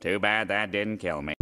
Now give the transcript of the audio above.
Too bad that didn't kill me.